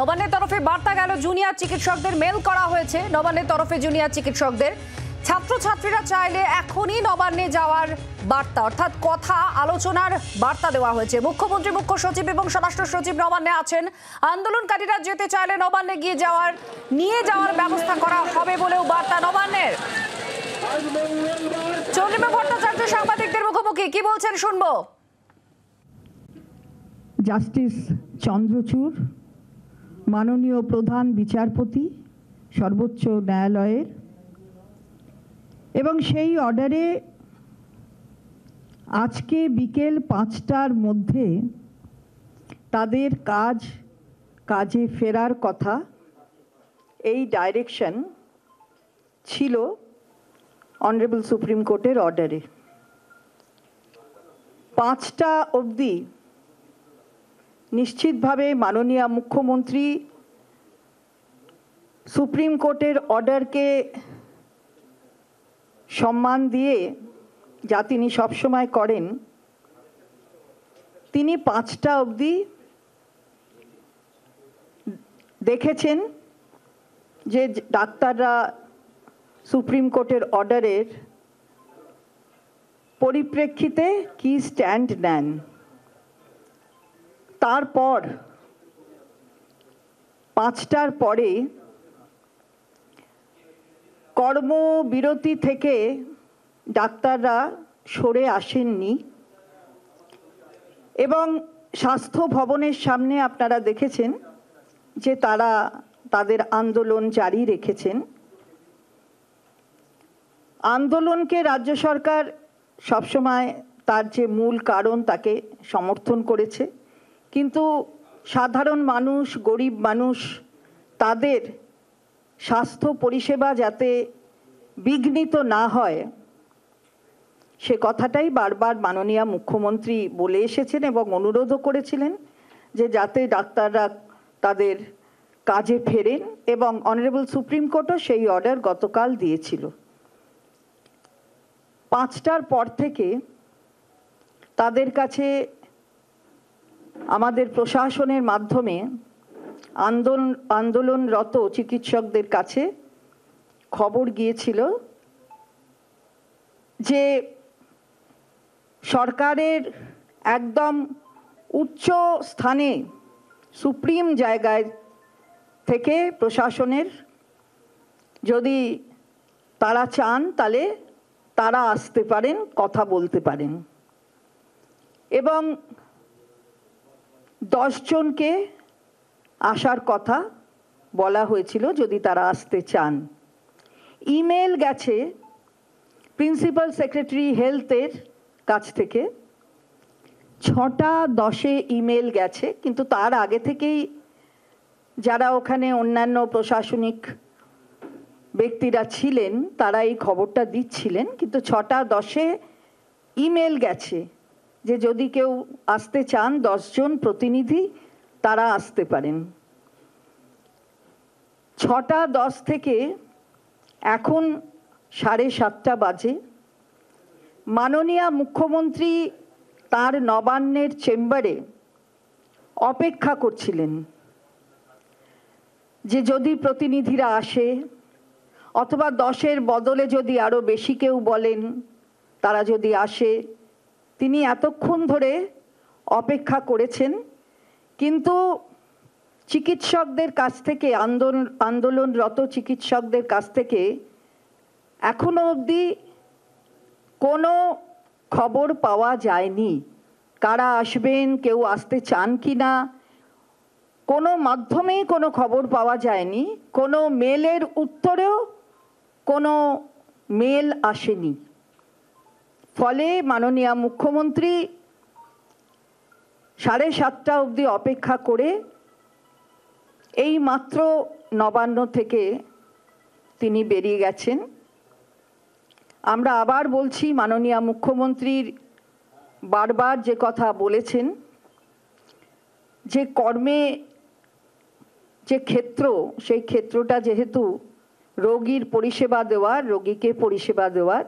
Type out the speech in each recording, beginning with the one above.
নবান্নের তরফে বার্তা গেল, জুনিয়র চিকিৎসকদের মেল করা হয়েছে। নবান্নের তরফে জুনিয়র চিকিৎসকদের। ছাত্রছাত্রীরা চাইলে এখনই নবান্নে যাওয়ার বার্তা, অর্থাৎ কথা, আলোচনার বার্তা দেওয়া হয়েছে। মুখ্যমন্ত্রী, মুখ্য সচিব এবং স্বরাষ্ট্র সচিব নবান্নে আছেন। আন্দোলনকারীরা যেতে চাইলে নবান্নে গিয়ে যাওয়ার, নিয়ে যাওয়ার ব্যবস্থা করা হবে বলেও বার্তা নবান্নের। চন্দ্রিমা ভট্টাচার্য সাংবাদিকদের মুখোমুখি, কি বলছেন শুনব? জাস্টিস চন্দ্রচূড় মাননীয় প্রধান বিচারপতি, সর্বোচ্চ ন্যায়ালয়ের এবং সেই অর্ডারে আজকে বিকেল পাঁচটার মধ্যে তাদের কাজ, কাজে ফেরার কথা এই ডাইরেকশন ছিল অনারেবল সুপ্রিম কোর্টের অর্ডারে পাঁচটা অবধি নিশ্চিতভাবে মাননীয় মুখ্যমন্ত্রী সুপ্রিম কোর্টের অর্ডারকে সম্মান দিয়ে যা তিনি সবসময় করেন, তিনি পাঁচটা অবধি দেখেছেন যে ডাক্তাররা সুপ্রিম কোর্টের অর্ডারের পরিপ্রেক্ষিতে কি স্ট্যান্ড নেন। তারপর, পাঁচটার পরে কর্মবিরতি থেকে ডাক্তাররা সরে আসেননি। এবং স্বাস্থ্য ভবনের সামনে আপনারা দেখেছেন যে তারা তাদের আন্দোলন জারি রেখেছেন। আন্দোলনকে রাজ্য সরকার সবসময় তার যে মূল কারণ তাকে সমর্থন করেছে। কিন্তু সাধারণ মানুষ, গরিব মানুষ, তাদের স্বাস্থ্য পরিষেবা যাতে বিঘ্নিত না হয়, সে কথাটাই বারবার মাননীয় মুখ্যমন্ত্রী বলে এসেছেন এবং অনুরোধও করেছিলেন যে যাতে ডাক্তাররা তাদের কাজে ফেরেন এবং অনারেবল সুপ্রিম কোর্টও সেই অর্ডার গতকাল দিয়েছিল। পাঁচটার পর থেকে তাদের কাছে আমাদের প্রশাসনের মাধ্যমে আন্দোলন আন্দোলনরত চিকিৎসকদের কাছে খবর গিয়েছিল যে সরকারের একদম উচ্চ স্থানে, সুপ্রিম জায়গায় থেকে প্রশাসনের যদি তারা চান, তাহলে তারা আসতে পারেন, কথা বলতে পারেন। এবং দশজনকে আসার কথা বলা হয়েছিল যদি তারা আসতে চান। ইমেল গেছে প্রিন্সিপাল সেক্রেটারি হেলথের কাছ থেকে। ছটা দশে ইমেল গেছে, কিন্তু তার আগে থেকেই যারা ওখানে অন্যান্য প্রশাসনিক ব্যক্তিরা ছিলেন, তারা এই খবরটা দিচ্ছিলেন, কিন্তু ছটা দশে ইমেল গেছে। যে যদি কেউ আসতে চান দশজন প্রতিনিধি, তারা আসতে পারেন। ছটা, দশ থেকে এখন সাড়ে সাতটা বাজে। মাননীয় মুখ্যমন্ত্রী তার নবান্নের চেম্বারে অপেক্ষা করছিলেন যে যদি প্রতিনিধিরা আসে, অথবা দশের বদলে যদি আরও বেশি কেউ বলেন, তারা যদি আসে তিনি এতক্ষণ ধরে অপেক্ষা করেছেন, কিন্তু চিকিৎসকদের কাছ থেকে আন্দোলন আন্দোলনরত চিকিৎসকদের কাছ থেকে এখনও অবধি কোনো খবর পাওয়া যায়নি। কারা আসবেন, কেউ আসতে চান কি না, কোনো মাধ্যমেই কোনো খবর পাওয়া যায়নি, কোনো মেলের উত্তরেও কোনো মেল আসেনি। ফলে মাননীয় মুখ্যমন্ত্রী সাড়ে সাতটা অবধি অপেক্ষা করে এই মাত্র নবান্ন থেকে তিনি বেরিয়ে গেছেন। আমরা আবার বলছি, মাননীয় মুখ্যমন্ত্রীর বারবার যে কথা বলেছেন, যে কর্মে যে ক্ষেত্র, সেই ক্ষেত্রটা যেহেতু রোগীর পরিষেবা দেওয়ার, রোগীকে পরিষেবা দেওয়ার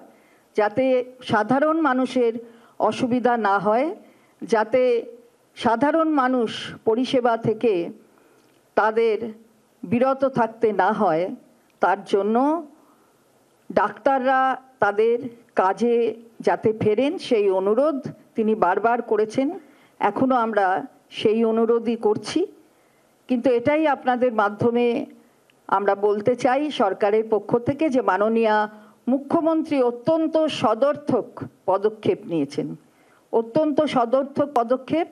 যাতে সাধারণ মানুষের অসুবিধা না হয়, যাতে সাধারণ মানুষ পরিষেবা থেকে তাদের বিরত থাকতে না হয়, তার জন্য ডাক্তাররা তাদের কাজে যাতে ফেরেন সেই অনুরোধ তিনি বারবার করেছেন। এখনও আমরা সেই অনুরোধই করছি। কিন্তু এটাই আপনাদের মাধ্যমে আমরা বলতে চাই সরকারের পক্ষ থেকে যে মাননীয়া মুখ্যমন্ত্রী অত্যন্ত সদর্থক পদক্ষেপ নিয়েছেন। অত্যন্ত সদর্থক পদক্ষেপ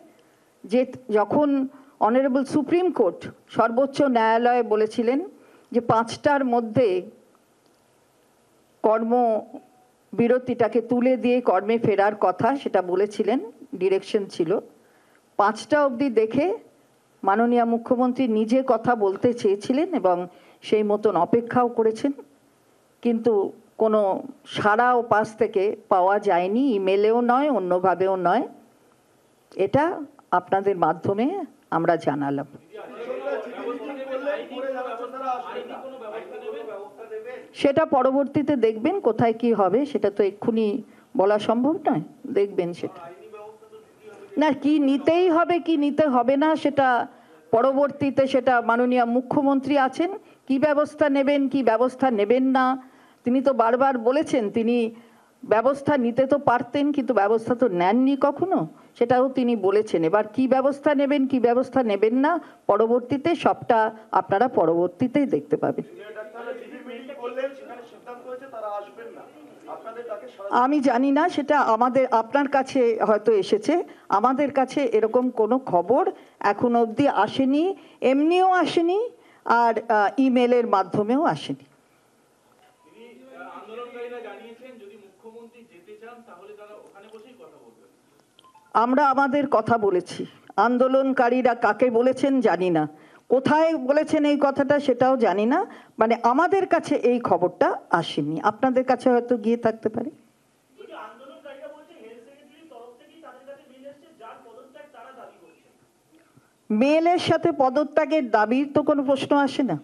যে যখন অনারেবল সুপ্রিম কোর্ট সর্বোচ্চ ন্যায়ালয়ে বলেছিলেন যে পাঁচটার মধ্যে কর্ম বিরতিটাকে তুলে দিয়ে কর্মে ফেরার কথা সেটা বলেছিলেন, ডিরেকশন ছিল। পাঁচটা অবধি দেখে মাননীয় মুখ্যমন্ত্রী নিজে কথা বলতে চেয়েছিলেন এবং সেই মতন অপেক্ষাও করেছেন। কিন্তু কোনো ও পাশ থেকে পাওয়া যায়নি ইমেলেও নয়, অন্যভাবেও নয়। এটা আপনাদের মাধ্যমে আমরা জানালাম। সেটা পরবর্তীতে দেখবেন, কোথায় কি হবে, সেটা তো এক্ষুনি বলা সম্ভব নয়। দেখবেন সেটা। না, কি নিতেই হবে, কি নিতে হবে না, সেটা পরবর্তীতে সেটা মাননীয় মুখ্যমন্ত্রী আছেন, কি ব্যবস্থা নেবেন, কি ব্যবস্থা নেবেন না তিনি তো বারবার বলেছেন, তিনি ব্যবস্থা নিতে তো পারতেন, কিন্তু ব্যবস্থা তো নেননি কখনো? সেটাও তিনি বলেছেন। এবার কি ব্যবস্থা নেবেন, কি ব্যবস্থা নেবেন না, পরবর্তীতে সবটা আপনারা পরবর্তীতেই দেখতে পাবেন। আমি জানি না, সেটা আমাদের, আপনার কাছে হয়তো এসেছে। আমাদের কাছে এরকম কোনো খবর এখন অবধি আসেনি, এমনিও আসেনি, আর ইমেলের মাধ্যমেও আসেনি তিনি আন্দোলনকারীরা জানিয়েছেন যদি মুখ্যমন্ত্রী যেতে চান তাহলে তারা ওখানে বসেই কথা বলবেন আমরা আমাদের কথা বলেছি। আন্দোলনকারীরা কাকে বলেছেন জানি না। কোথায় বলেছেন এই কথাটা সেটাও জানি না। মানে আমাদের কাছে এই খবরটা আসেনি। আপনাদের কাছে হয়তো গিয়ে থাকতে পারে। মেলের সাথে পদত্যাগের দাবির তো কোনো প্রশ্ন আসে না।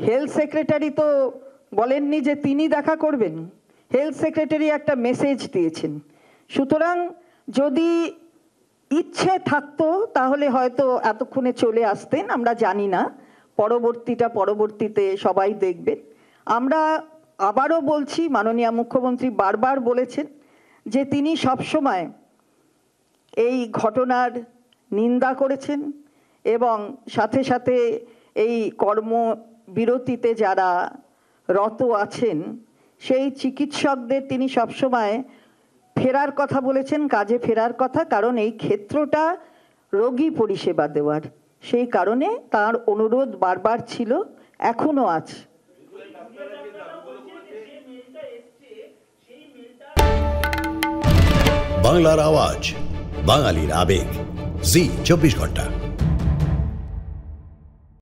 হেলথ সেক্রেটারি তো বলেননি যে তিনি দেখা করবেন। হেলথ সেক্রেটারি একটা মেসেজ দিয়েছেন। সুতরাং যদি ইচ্ছে থাকতো, তাহলে হয়তো এতক্ষণে চলে আসতেন, আমরা জানি না। পরবর্তীটা পরবর্তীতে সবাই দেখবেন আমরা আবারও বলছি, মাননীয় মুখ্যমন্ত্রী বারবার বলেছেন যে তিনি সবসময় এই ঘটনার নিন্দা করেছেন এবং সাথে সাথে এই কর্মবিরতিতে যারা রত আছেন, সেই চিকিৎসকদের তিনি সবসময় ফেরার কথা বলেছেন, কাজে ফেরার কথা, কারণ এই ক্ষেত্রটা রোগী পরিষেবা দেওয়ার। সেই কারণে তার অনুরোধ বারবার ছিল এখনও আছে। বাংলার আওয়াজ, বাঙালির আবেগ। জি, চব্বিশ ঘণ্টা।